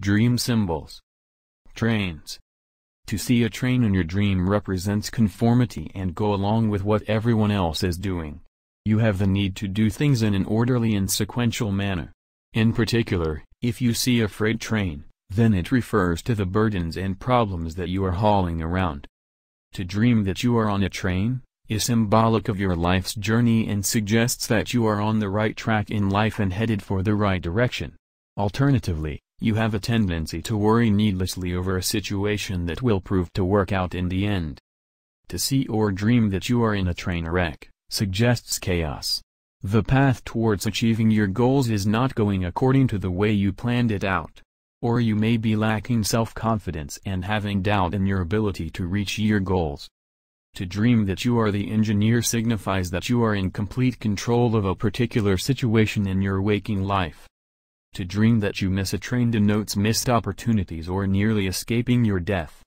Dream Symbols Trains To see a train in your dream represents conformity and go along with what everyone else is doing. You have the need to do things in an orderly and sequential manner. In particular, if you see a freight train, then it refers to the burdens and problems that you are hauling around. To dream that you are on a train, is symbolic of your life's journey and suggests that you are on the right track in life and headed for the right direction. Alternatively, you have a tendency to worry needlessly over a situation that will prove to work out in the end. To see or dream that you are in a train wreck, suggests chaos. The path towards achieving your goals is not going according to the way you planned it out. Or you may be lacking self-confidence and having doubt in your ability to reach your goals. To dream that you are the engineer signifies that you are in complete control of a particular situation in your waking life. To dream that you miss a train denotes missed opportunities or nearly escaping your death.